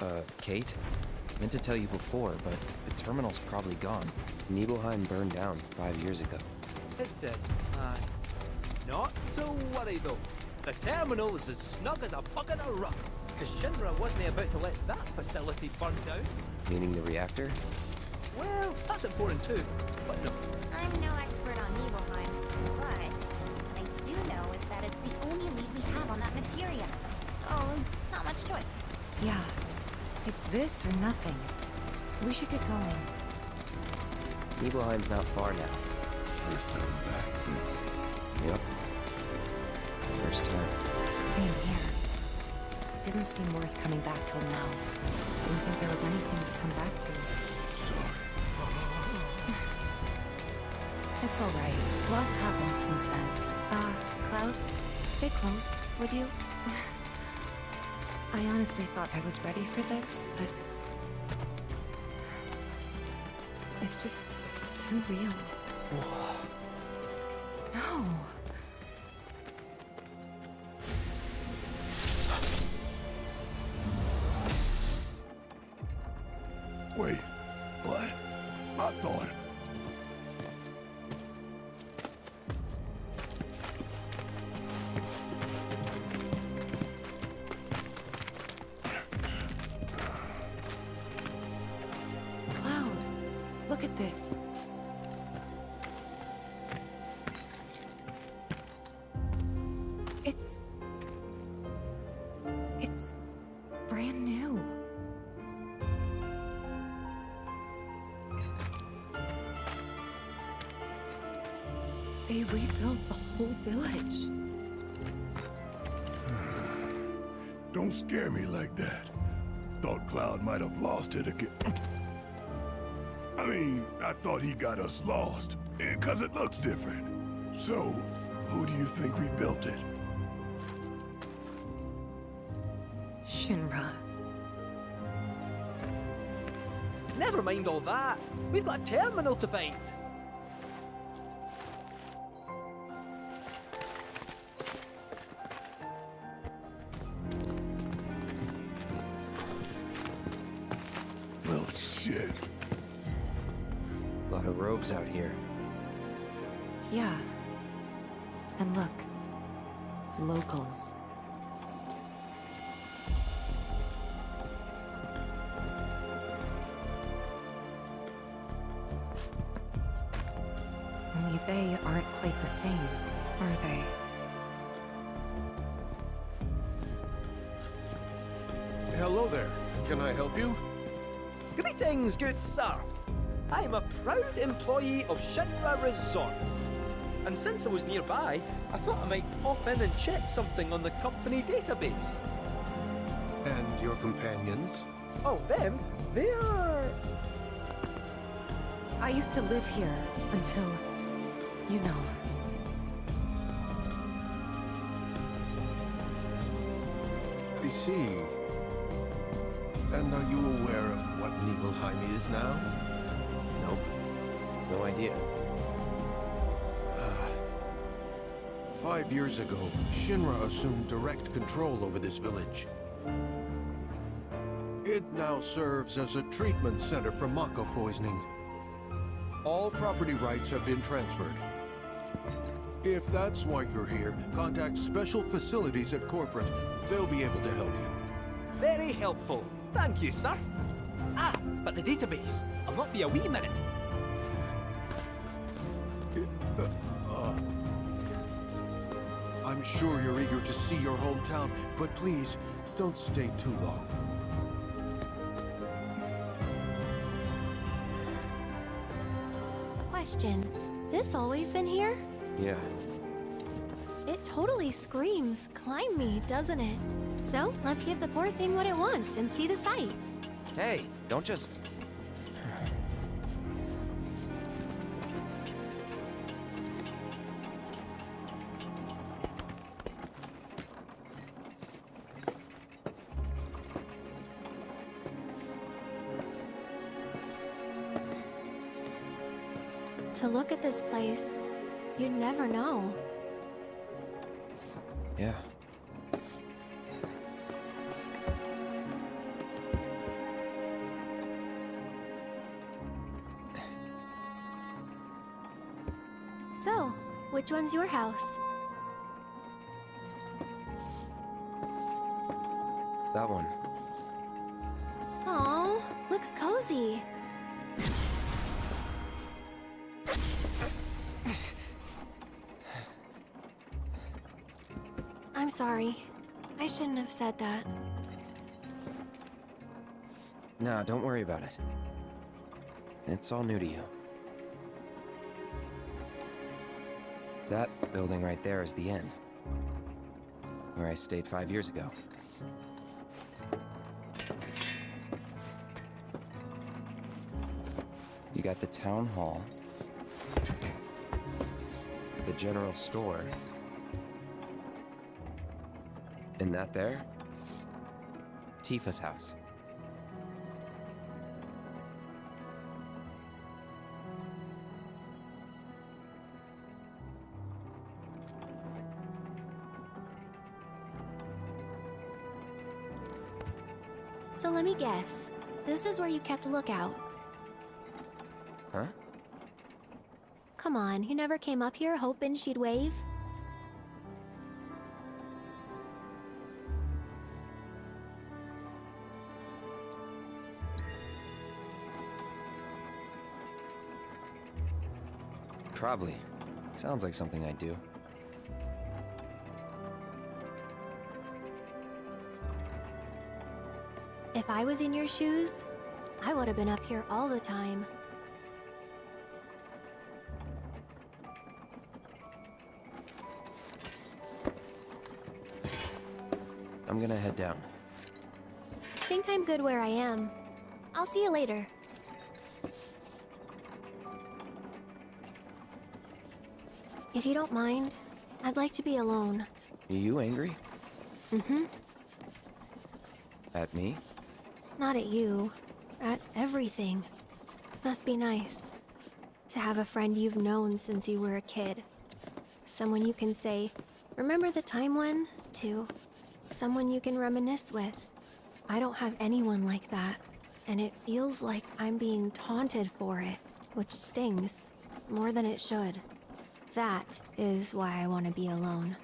Uh, Cait? Meant to tell you before, but the terminal's probably gone. Nibelheim burned down five years ago. It did, aye. Not to worry though. The terminal is as snug as a bucket of rug. Because Shinra wasn't about to let that facility burn down. Meaning the reactor? Well, that's important too. But no. I'm no expert on Nibelheim, but what I do know is that it's the only lead we have on that materia. So, not much choice. Yeah. It's this or nothing. We should get going. Nibelheim's not far now. First time back since. Yep. First time. Same here. Didn't seem worth coming back till now. Didn't think there was anything to come back to. Sorry. It's alright. Lots happened since then. Uh, Cloud, stay close, would you? I honestly thought I was ready for this, but... It's just too real. No. Look at this. It's... It's brand new. They rebuilt the whole village. Don't scare me like that. Thought Cloud might have lost it again. I mean, I thought he got us lost, eh, because it looks different. So, who do you think we built it? Shinra. Never mind all that. We've got a terminal to find. Greetings, good sir. I am a proud employee of Shinra Resorts. And since I was nearby, I thought I might pop in and check something on the company database. And your companions? Oh, them? They're. I used to live here until, you know. I see. And are you aware of what Nibelheim is now? Nope. No idea. Uh, five years ago, Shinra assumed direct control over this village. It now serves as a treatment center for Mako poisoning. All property rights have been transferred. If that's why you're here, contact Special Facilities at Corporate. They'll be able to help you. Very helpful. Thank you, sir. But the database. I'll not be a wee minute. Uh, I'm sure you're eager to see your hometown, but please, don't stay too long. Question. This always been here? Yeah. It totally screams climb me, doesn't it? So, let's give the poor thing what it wants and see the sights. Hey, don't just... To look at this place, you'd never know. Yeah. Which one's your house? That one. Aw, looks cozy. I'm sorry. I shouldn't have said that. No, don't worry about it. It's all new to you. That building right there is the inn. Where I stayed five years ago. You got the town hall, the general store, and that there? Tifa's house. Guess. This is where you kept lookout. Huh? Come on, you never came up here hoping she'd wave? Probably. Sounds like something I'd do. If I was in your shoes, I would have been up here all the time. I'm gonna head down. Think I'm good where I am. I'll see you later. If you don't mind, I'd like to be alone. Are you angry? Mm-hmm. At me? Not at you. At everything. Must be nice. To have a friend you've known since you were a kid. Someone you can say, remember the time when? To. Someone you can reminisce with. I don't have anyone like that. And it feels like I'm being taunted for it, which stings. More than it should. That is why I want to be alone.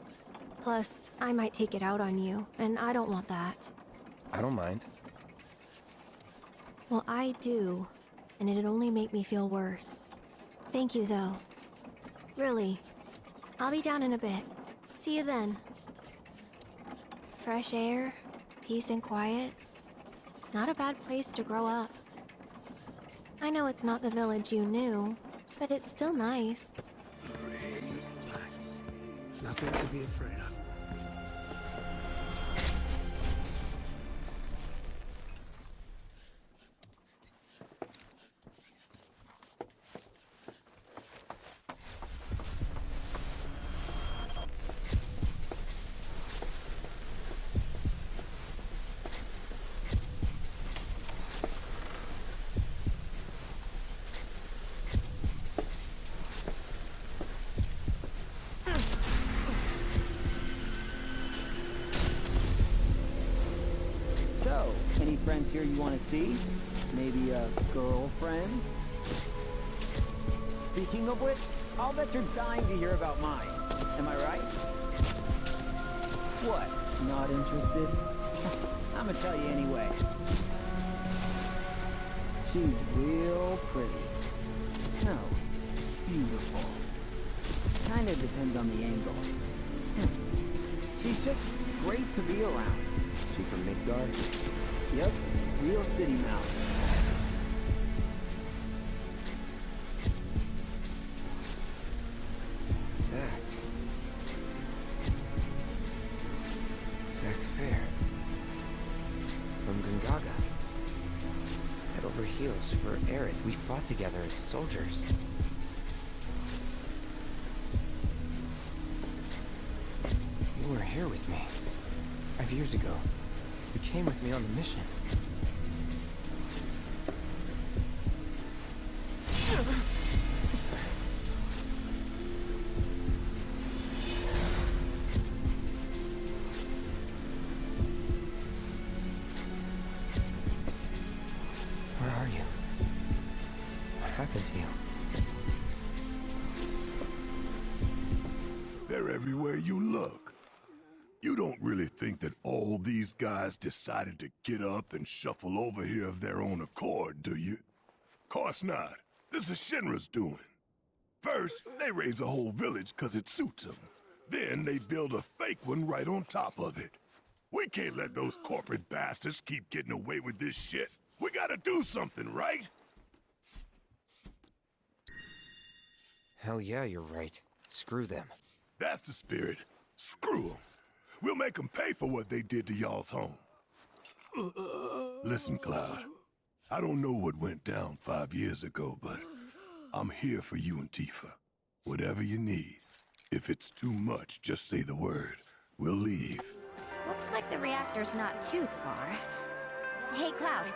Plus, I might take it out on you, and I don't want that. I don't mind. Well, I do, and it'd only make me feel worse. Thank you, though. Really. I'll be down in a bit. See you then. Fresh air, peace and quiet. Not a bad place to grow up. I know it's not the village you knew, but it's still nice. Relax. Nothing to be afraid of. I'll bet you're dying to hear about mine. Am I right? What? Not interested? I'm gonna tell you anyway. She's real pretty. No, beautiful. Kinda depends on the angle. She's just great to be around. She from Midgar? Yep, real city mouse. From Gongaga. Head over heels for Aerith. We fought together as soldiers. You were here with me. Five years ago. You came with me on the mission. Decided to get up and shuffle over here of their own accord, do you? Course not. This is Shinra's doing. First, they raise a whole village because it suits them. Then they build a fake one right on top of it. We can't let those corporate bastards keep getting away with this shit. We gotta do something, right? Hell yeah, you're right. Screw them. That's the spirit. Screw them. We'll make them pay for what they did to y'all's home. Listen, Cloud. I don't know what went down five years ago, but I'm here for you and Tifa. Whatever you need. If it's too much, just say the word. We'll leave. Looks like the reactor's not too far. Hey, Cloud.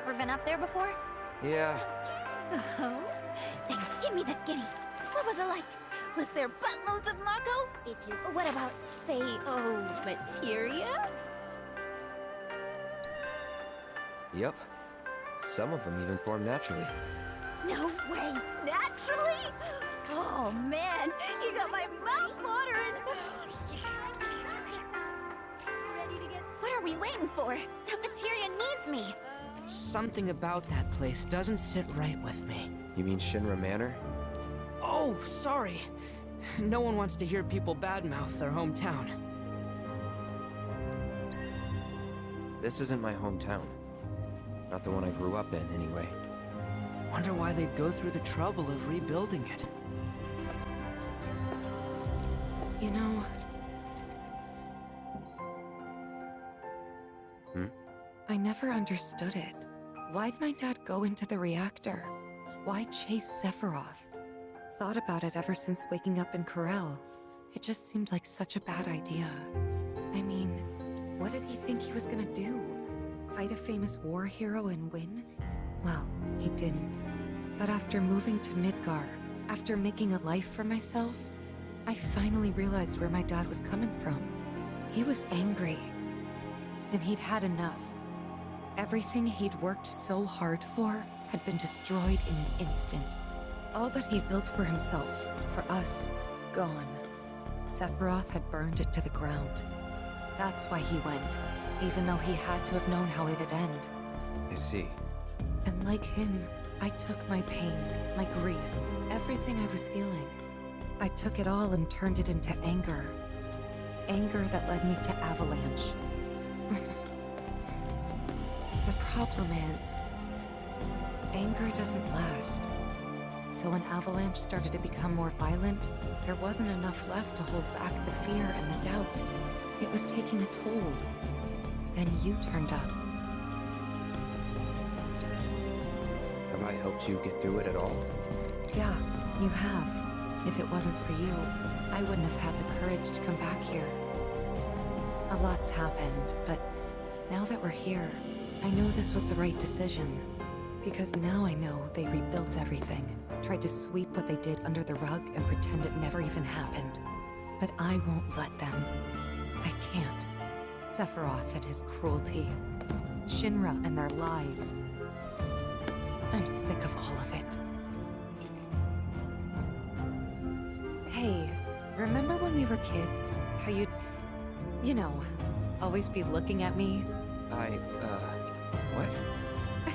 Ever been up there before? Yeah, Oh? Then give me the skinny. What was it like? Was there buttloads of Mako? If you... What about, say, oh, materia? Yep. Some of them even form naturally. No way! Naturally? Oh, man! You got my mouth watering! Ready to get... What are we waiting for? That materia needs me! Something about that place doesn't sit right with me. You mean Shinra Manor? Oh, sorry. No one wants to hear people badmouth their hometown. This isn't my hometown. Not the one I grew up in, anyway. Wonder why they'd go through the trouble of rebuilding it. You know... Hmm? I never understood it. Why'd my dad go into the reactor? Why chase Sephiroth? Thought about it ever since waking up in Corel. It just seemed like such a bad idea. I mean, what did he think he was gonna do? Fight a famous war hero and win? Well, he didn't. But after moving to Midgar, after making a life for myself, I finally realized where my dad was coming from. He was angry. And he'd had enough. Everything he'd worked so hard for had been destroyed in an instant. All that he'd built for himself, for us, gone. Sephiroth had burned it to the ground. That's why he went, even though he had to have known how it'd end. I see. And like him, I took my pain, my grief, everything I was feeling. I took it all and turned it into anger. Anger that led me to Avalanche. the problem is, anger doesn't last. So when Avalanche started to become more violent, there wasn't enough left to hold back the fear and the doubt. It was taking a toll. Then you turned up. Have I helped you get through it at all? Yeah, you have. If it wasn't for you, I wouldn't have had the courage to come back here. A lot's happened, but now that we're here, I know this was the right decision. Because now I know they rebuilt everything, tried to sweep what they did under the rug and pretend it never even happened. But I won't let them. I can't. Sephiroth and his cruelty. Shinra and their lies. I'm sick of all of it. Hey, remember when we were kids? How you'd, you know, always be looking at me? I, uh, what?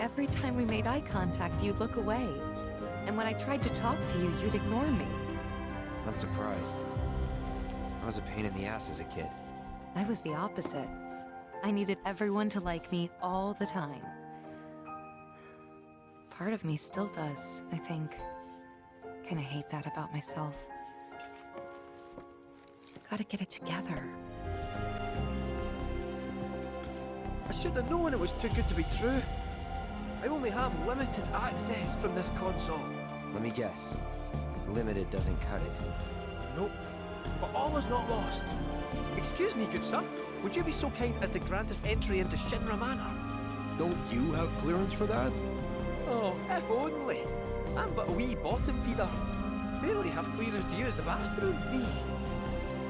Every time we made eye contact, you'd look away. And when I tried to talk to you, you'd ignore me. Unsurprised. I was a pain in the ass as a kid. I was the opposite. I needed everyone to like me all the time. Part of me still does, I think. Kinda hate that about myself. Gotta get it together. I should have known it was too good to be true. I only have limited access from this console. Let me guess. Limited doesn't cut it. Nope. But all is not lost. Excuse me, good sir. Would you be so kind as to grant us entry into Shinra Manor? Don't you have clearance for that? Oh, if only. I'm but a wee bottom feeder. Barely have clearance to use the bathroom. Me.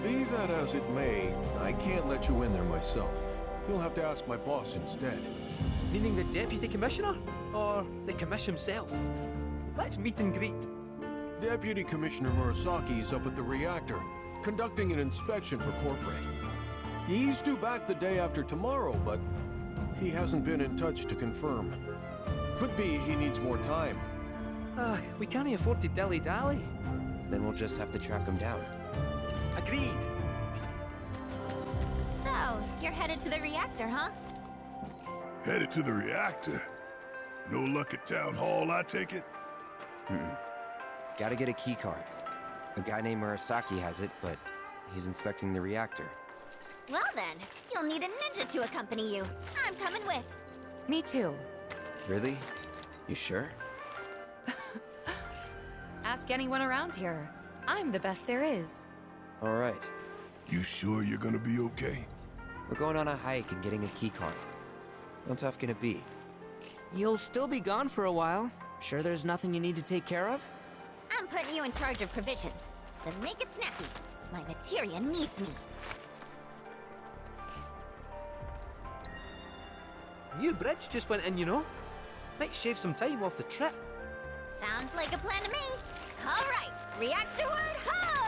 Be that as it may, I can't let you in there myself. You'll have to ask my boss instead. Meaning the deputy commissioner? Or the commish himself? Let's meet and greet. Deputy Commissioner Murasaki is up at the reactor, conducting an inspection for corporate. He's due back the day after tomorrow, but he hasn't been in touch to confirm. Could be he needs more time. Ah, we can't afford to dilly-dally. Then we'll just have to track him down. Agreed. So, you're headed to the reactor, huh? Headed to the reactor. No luck at town hall, I take it? Mm-mm. Gotta get a key card. A guy named Murasaki has it, but he's inspecting the reactor. Well then, you'll need a ninja to accompany you. I'm coming with. Me too. Really? You sure? Ask anyone around here. I'm the best there is. All right. You sure you're gonna be okay? We're going on a hike and getting a key card. How tough can it be? You'll still be gone for a while. Sure there's nothing you need to take care of? I'm putting you in charge of provisions. Then make it snappy. My materia needs me. New bridge just went in, you know. Might shave some time off the trip. Sounds like a plan to me. All right, reactorward ho!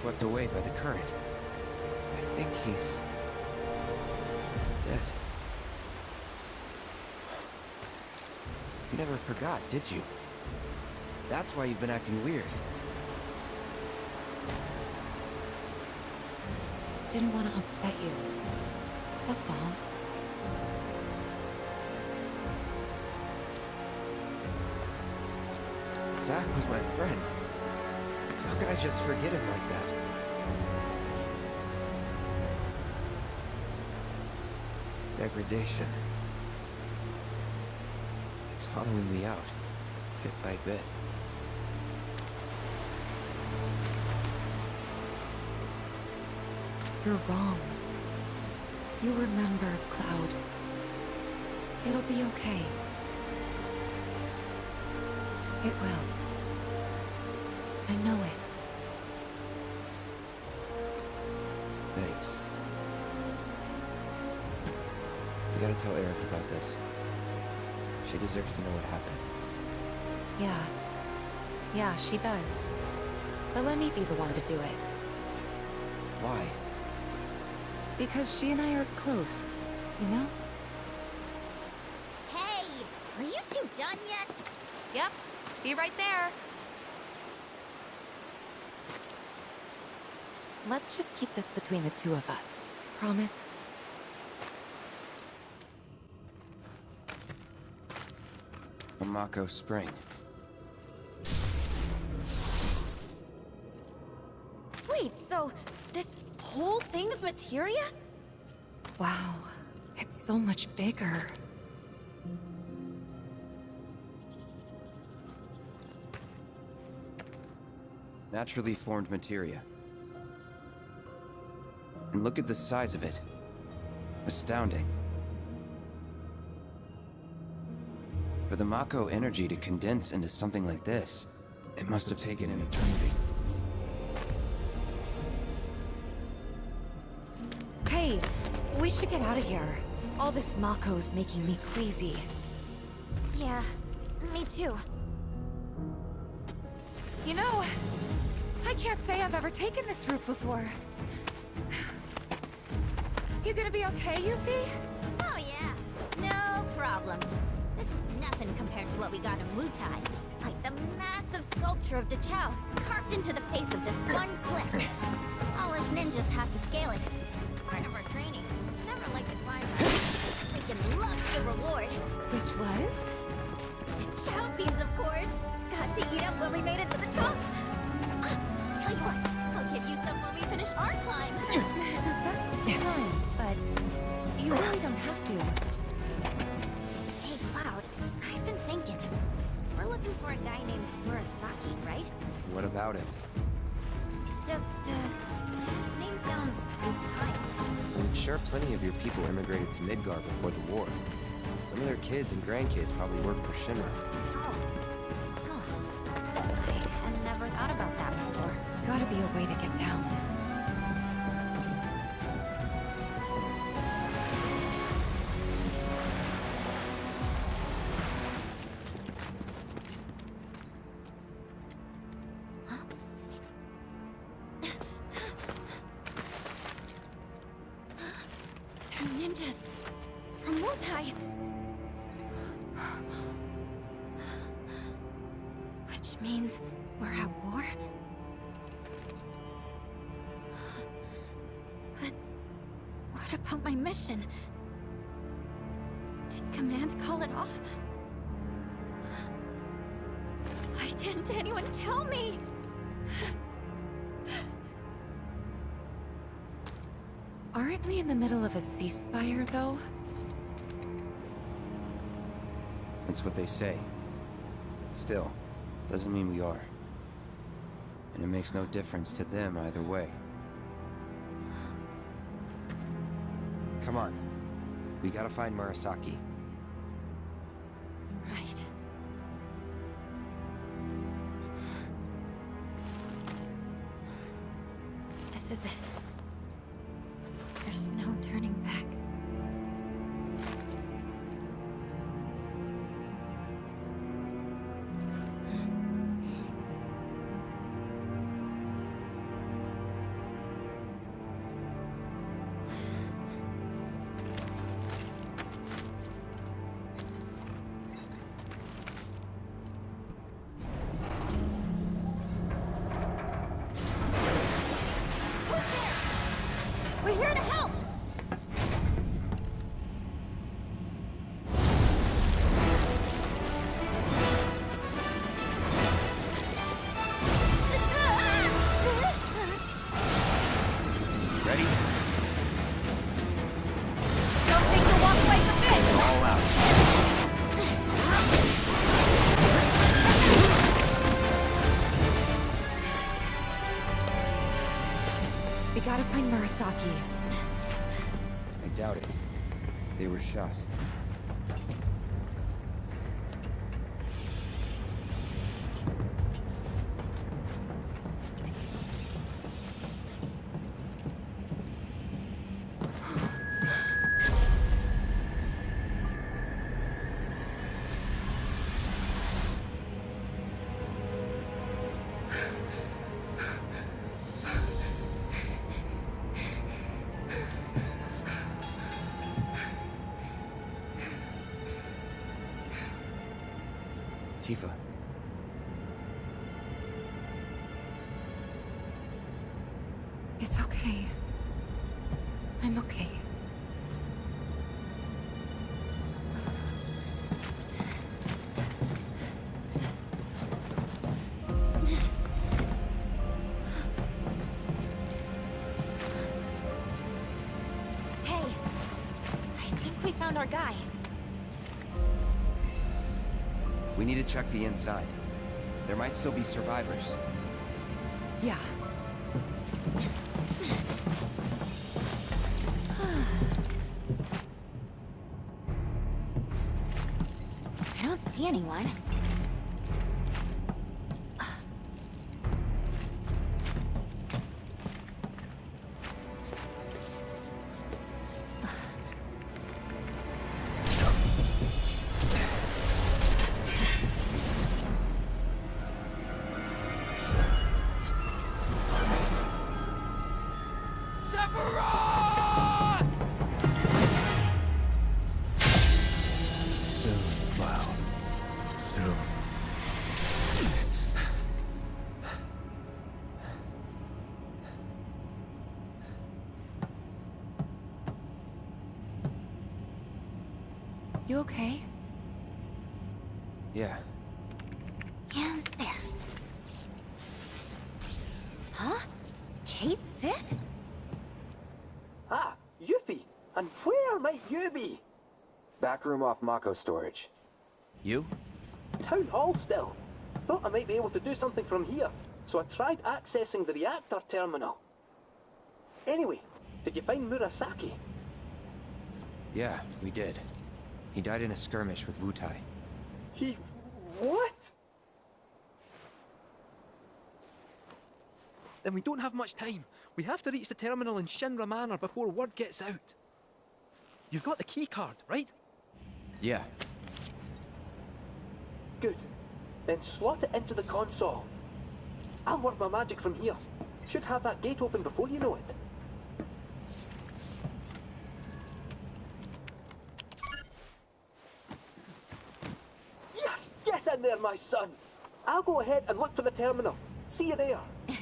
Swept away by the current. I think he's... dead. You never forgot, did you? That's why you've been acting weird. didn't want to upset you. That's all. Zack was my friend. How could I just forget him like that? Degradation. It's hollowing me out, bit by bit. You're wrong. You remembered, Cloud. It'll be okay. It will. I know it. Tell Aerith about this. She deserves to know what happened. Yeah. Yeah, she does. But let me be the one to do it. Why? Because she and I are close, you know? Hey, are you two done yet? Yep. Be right there. Let's just keep this between the two of us. Promise? A Mako Spring. Wait, so this whole thing's materia? Wow. It's so much bigger. Naturally formed materia. And look at the size of it. Astounding. For the Mako energy to condense into something like this, it must have taken an eternity. Hey, we should get out of here. All this Mako's making me queasy. Yeah, me too. You know, I can't say I've ever taken this route before. You gonna be okay, Yuffie? Oh yeah, no problem. What we got in Wutai. Like the massive sculpture of Dachao, carved into the face of this one cliff. All us ninjas have to scale it. Part of our training. Never liked the climb. Freaking loved the reward. Which was? Dachao beans, of course. Got to eat up when we made it to the top. Ah, tell you what, I'll give you some when we finish our climb. That's fine, but a guy named Murasaki, right? What about him? It's just, uh, his name sounds Wutaian. I'm sure plenty of your people immigrated to Midgar before the war. Some of their kids and grandkids probably work for Shinra. Oh. Huh. I had never thought about that before. Gotta be a way to get down. Makes no difference to them either way. Come on. We gotta find Murasaki. Tifa. It's okay. I'm okay. Hey, I think we found our guy. Need to check the inside. There might still be survivors. Yeah. Okay? Yeah. And there. Huh? Cait Sith? Ah, Yuffie! And where might you be? Back room off Mako storage. You? Town Hall still. Thought I might be able to do something from here, so I tried accessing the reactor terminal. Anyway, did you find Murasaki? Yeah, we did. He died in a skirmish with Wutai. He... what? Then we don't have much time. We have to reach the terminal in Shinra Manor before word gets out. You've got the key card, right? Yeah. Good. Then slot it into the console. I'll work my magic from here. Should have that gate open before you know it. Yes! Get in there, my son! I'll go ahead and look for the terminal. See you there.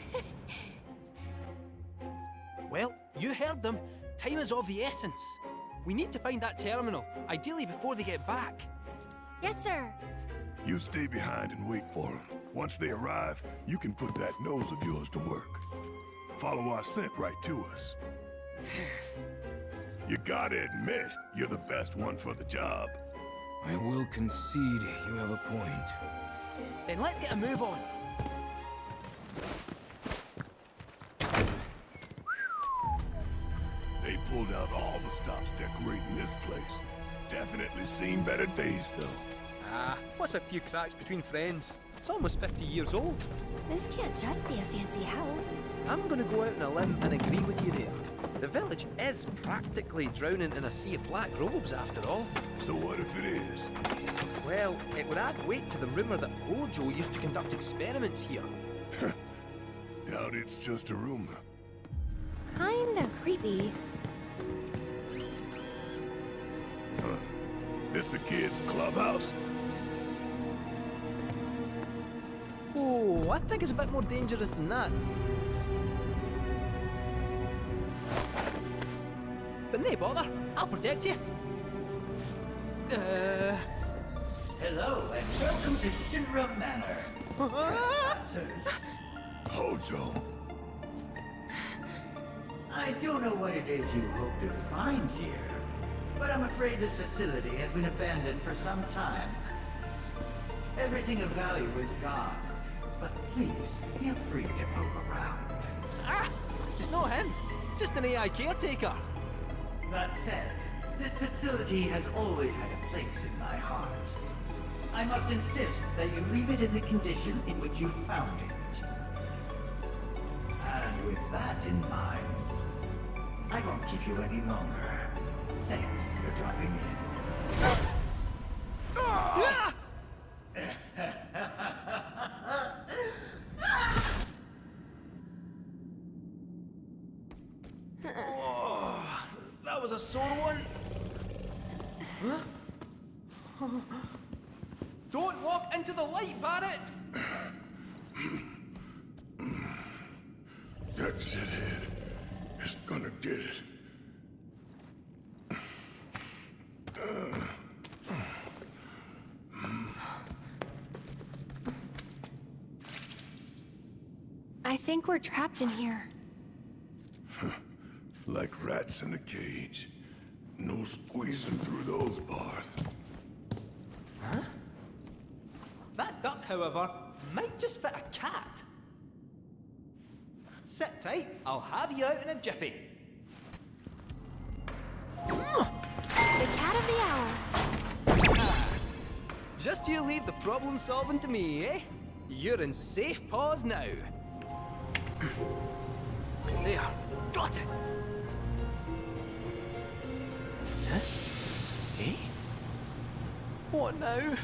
well, you heard them. Time is of the essence. We need to find that terminal, ideally before they get back. Yes, sir. You stay behind and wait for them. Once they arrive, you can put that nose of yours to work. Follow our scent right to us. You gotta admit, you're the best one for the job. I will concede you have a point. Then let's get a move on. They pulled out all the stops decorating this place. Definitely seen better days, though. Ah, what's a few cracks between friends? It's almost 50 years old. This can't just be a fancy house. I'm gonna go out on a limb and agree with you there. The village is practically drowning in a sea of black robes after all. So what if it is? Well, it would add weight to the rumour that Hojo used to conduct experiments here. Doubt it's just a rumor. Kinda creepy. Huh. This a kid's clubhouse? Oh, I think it's a bit more dangerous than that. But nay bother, I'll protect you. Uh... Hello and welcome to Shinra Manor. Trespassers. Hojo. I don't know what it is you hope to find here, but I'm afraid this facility has been abandoned for some time. Everything of value is gone, but please feel free to poke around. Ah! It's not him, just an AI caretaker. That said, this facility has always had a place in my heart. I must insist that you leave it in the condition in which you found it. And with that in mind, I won't keep you any longer. Thanks for dropping in. Ah! oh, that was a sore one. Huh? Don't walk into the light, Barret! That shithead is gonna get it. I think we're trapped in here. Like rats in a cage. No squeezing through those bars. Huh? That duct, however, might just fit a cat. Sit tight, I'll have you out in a jiffy. The cat of the hour. Ah, just you leave the problem solving to me, eh? You're in safe paws now. there, got it. What now?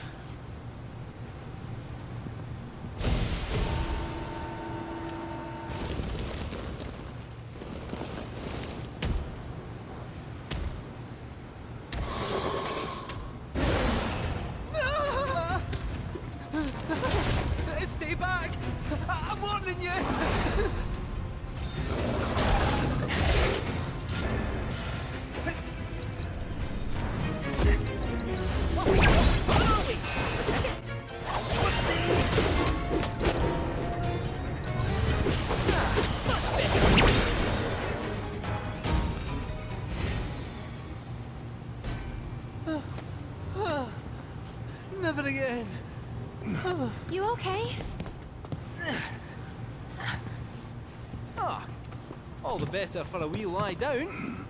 Better for a wee lie down.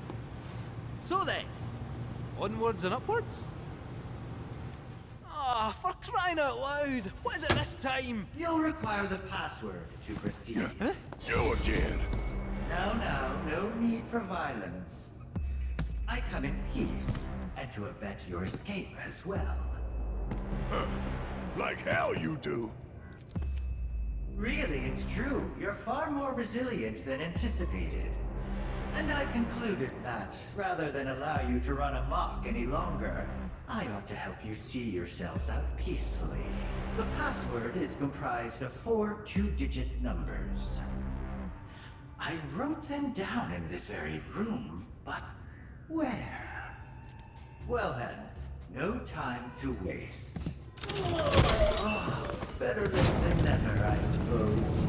So then, onwards and upwards? Ah, for crying out loud! What is it this time? You'll require the password to proceed. You again. Now, now, no need for violence. I come in peace, and to abet your escape as well. Like hell you do. Really, it's true. You're far more resilient than anticipated. And I concluded that, rather than allow you to run amok any longer, I ought to help you see yourselves out peacefully. The password is comprised of four two-digit numbers. I wrote them down in this very room, but where? Well then, no time to waste. Oh, better late than never, I suppose.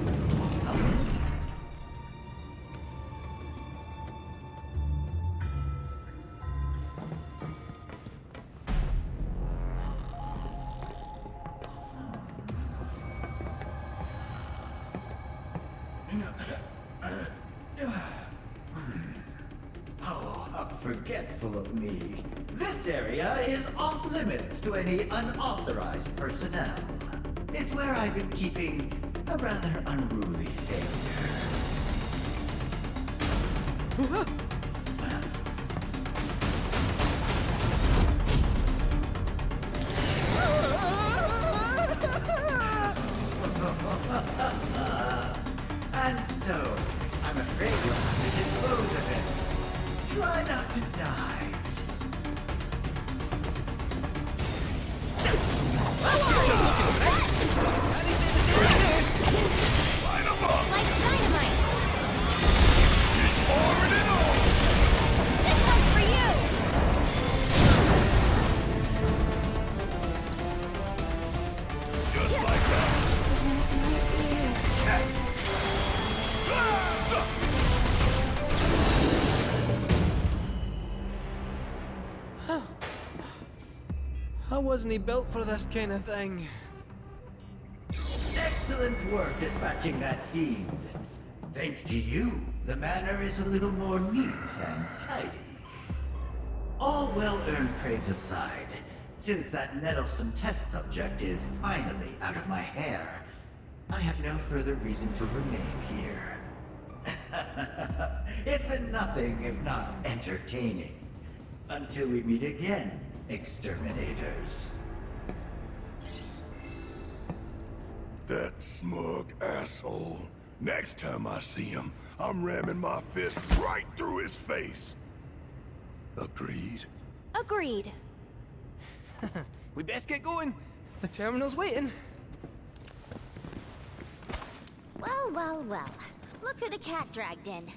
In. Hmm. Oh, forgetful of me. This area is off limits to any unauthorized personnel. It's where I've been keeping a rather unruly failure. wasn't he built for this kind of thing. Excellent work dispatching that fiend. Thanks to you, the manor is a little more neat and tidy. All well-earned praise aside, since that nettlesome test subject is finally out of my hair, I have no further reason to remain here. it's been nothing if not entertaining. Until we meet again, exterminators. That smug asshole. Next time I see him, I'm ramming my fist right through his face. Agreed? Agreed. We best get going. The terminal's waiting. Well, well, well. Look who the cat dragged in.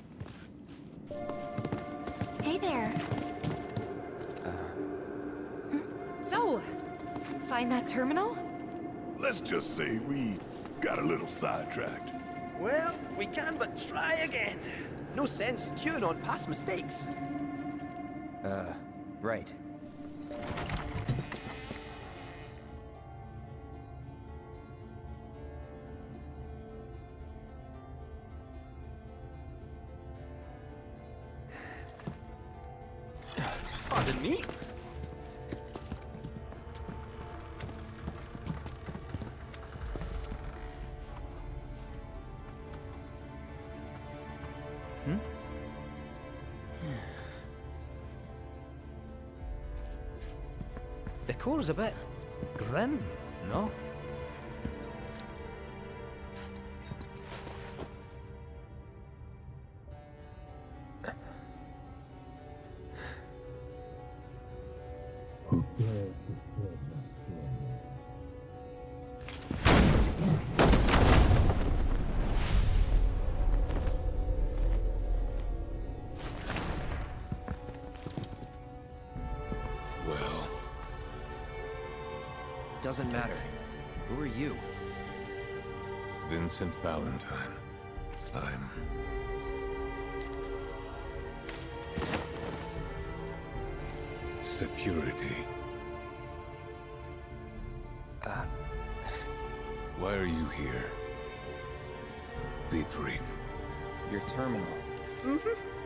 Hey there. So, find that terminal? Let's just say we got a little sidetracked. Well, we can but try again. No sense stewing on past mistakes. Uh, right. Decor's a bit grim, no? Doesn't matter. Who are you? Vincent Valentine. I'm... Security. Why are you here? Be brief. Your terminal. Mm-hmm.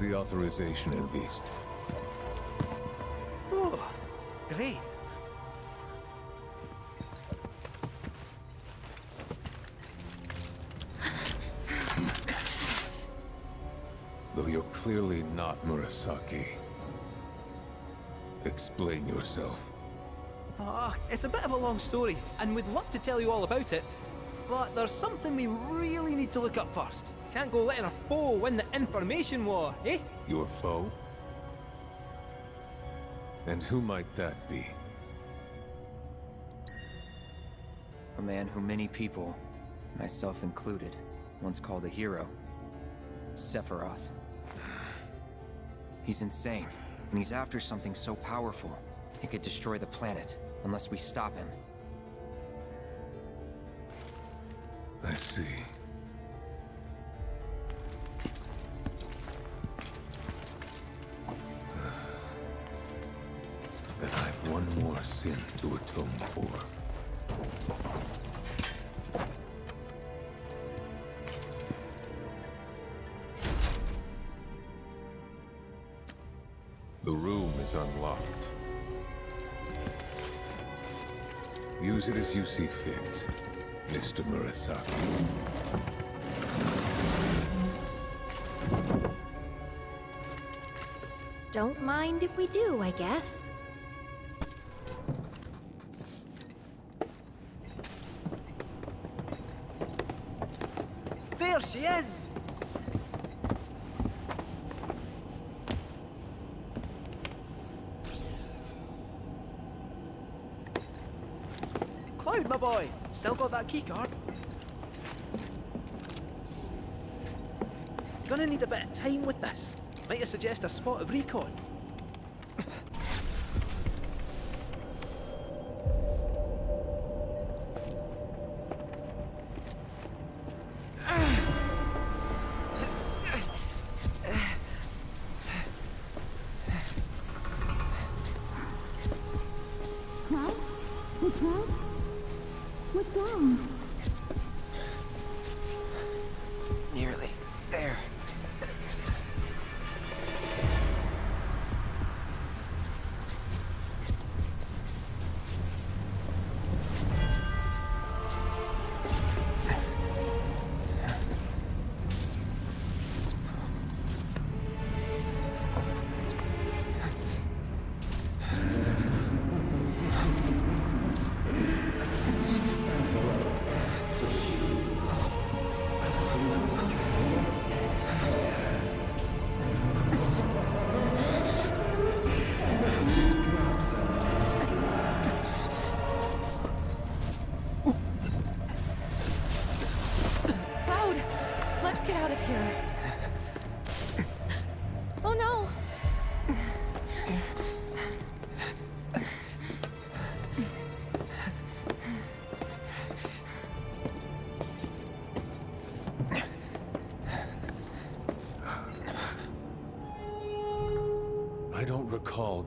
The authorization at least. Oh, great. Though you're clearly not Murasaki. Explain yourself. Ah, it's a bit of a long story, and we'd love to tell you all about it. But there's something we really need to look up first. Can't go letting a foe win the information war, eh? Your foe? And who might that be? A man who many people, myself included, once called a hero. Sephiroth. He's insane, and he's after something so powerful, it could destroy the planet, unless we stop him. I see. It as you see fit, Mr. Murasaki. Don't mind if we do, I guess. There she is! My boy! Still got that keycard? Gonna need a bit of time with this. Might I suggest a spot of recon?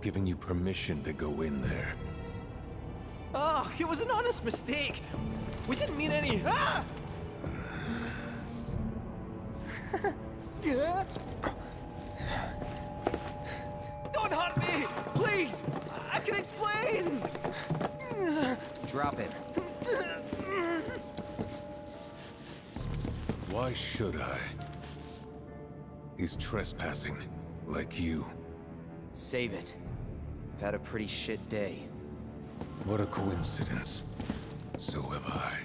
Giving you permission to go in there. Oh, it was an honest mistake! We didn't mean any. Ah! Save it. I've had a pretty shit day. What a coincidence. So have I.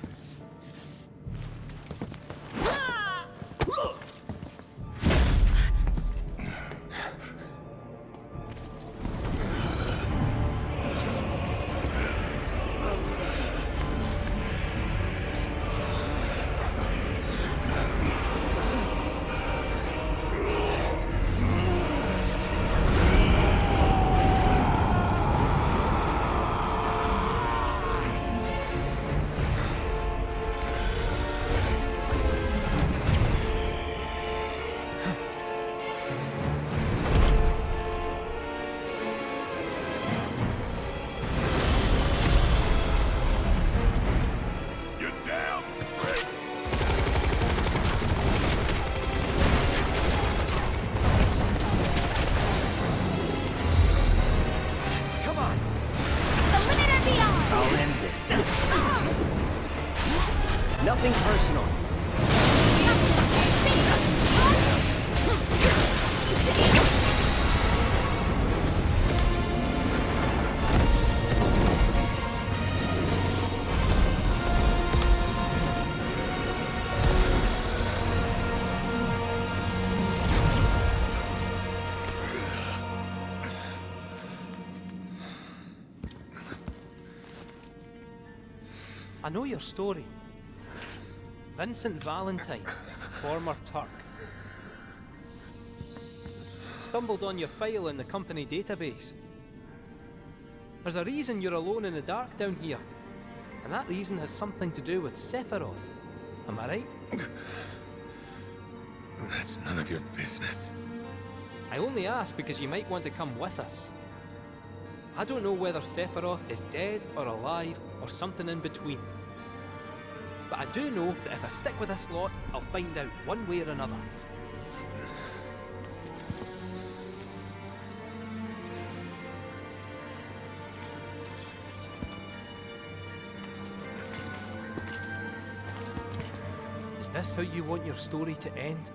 I know your story. Vincent Valentine, former Turk. Stumbled on your file in the company database. There's a reason you're alone in the dark down here. And that reason has something to do with Sephiroth. Am I right? That's none of your business. I only ask because you might want to come with us. I don't know whether Sephiroth is dead or alive or something in between. But I do know that if I stick with this lot, I'll find out one way or another. Is this how you want your story to end?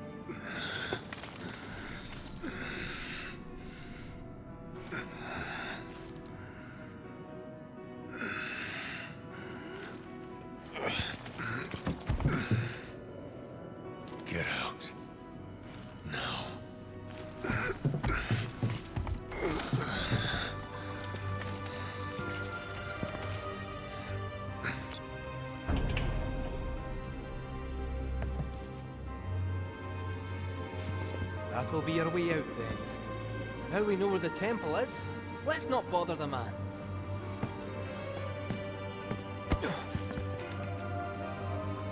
The temple is, let's not bother the man.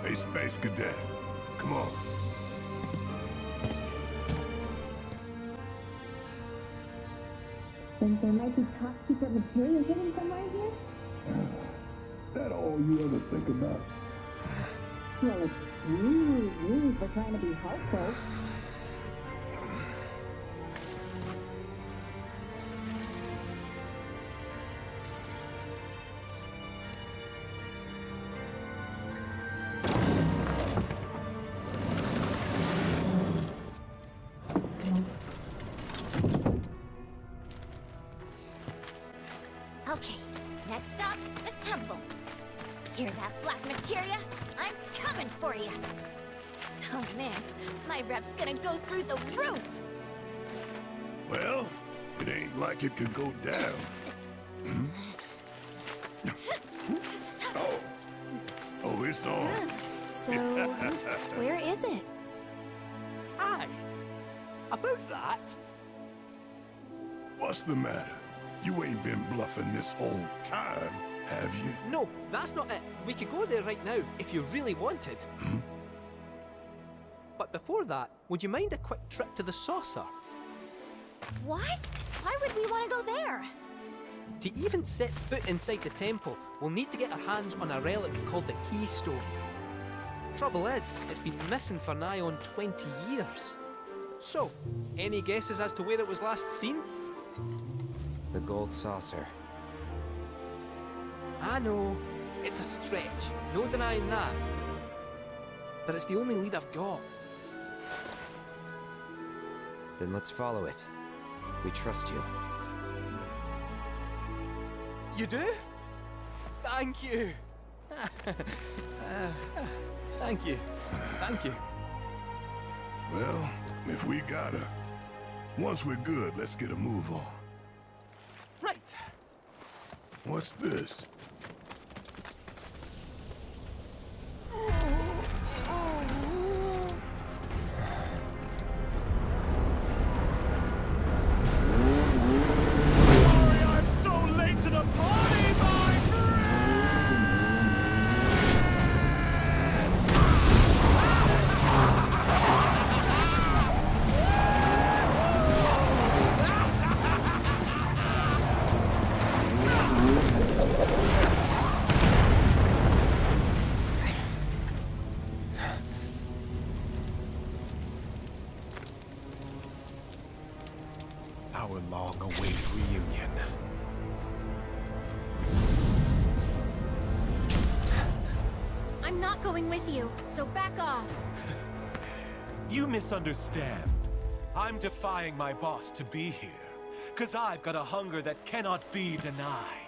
Hey, Space Cadet. Come on. Think there might be top secret material hidden somewhere here? That all you ever think about? Well, it's really you for trying to be helpful. Like it could go down. Hmm? oh. Oh, it's on. So, where is it? Aye. About that. What's the matter? You ain't been bluffing this whole time, have you? No, that's not it. We could go there right now if you really wanted. But before that, would you mind a quick trip to the saucer? What? Why would we want to go there? To even set foot inside the temple, we'll need to get our hands on a relic called the Keystone. Trouble is, it's been missing for nigh on 20 years. So, any guesses as to where it was last seen? The gold saucer. I know, it's a stretch, no denying that. But it's the only lead I've got. Then let's follow it. We trust you. You do? Thank you. Uh, thank you. Thank you. Well, if we gotta. Once we're good, let's get a move on. Right. What's this? Going with you, so back off. You misunderstand. I'm defying my boss to be here, because I've got a hunger that cannot be denied.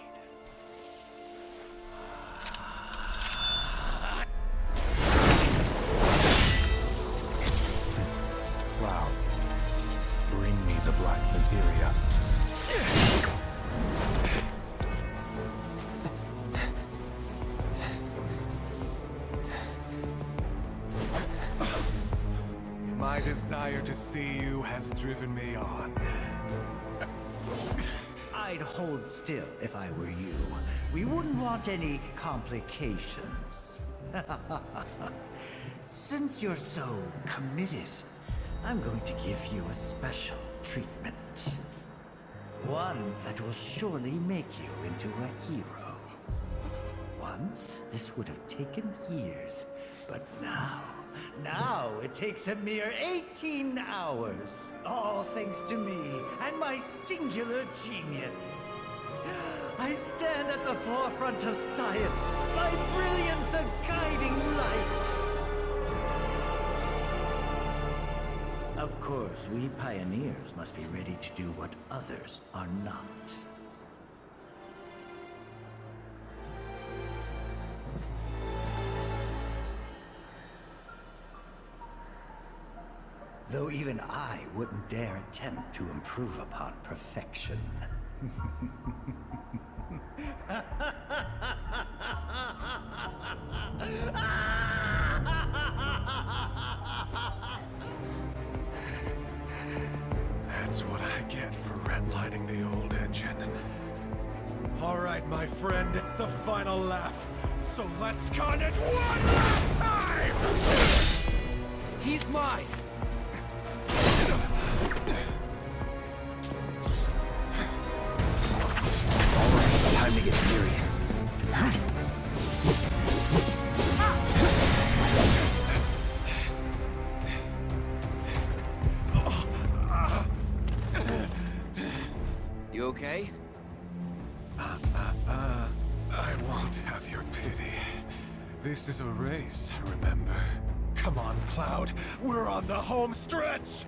Desire to see you has driven me on. I'd hold still if I were you. We wouldn't want any complications. Since you're so committed, I'm going to give you a special treatment. One that will surely make you into a hero. Once, this would have taken years, but now, now it takes a mere 18 hours. All thanks to me and my singular genius. I stand at the forefront of science, my brilliance a guiding light. Of course, we pioneers must be ready to do what others are not. Though even I wouldn't dare attempt to improve upon perfection. That's what I get for redlining the old engine. All right, my friend, it's the final lap. So let's con it one last time! He's mine! Cloud. We're on the home stretch!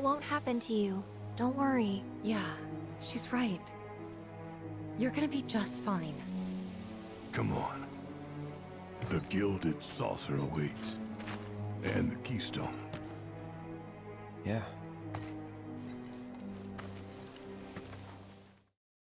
That won't happen to you. Don't worry. Yeah, she's right. You're gonna be just fine. Come on. The gilded saucer awaits. And the keystone. Yeah,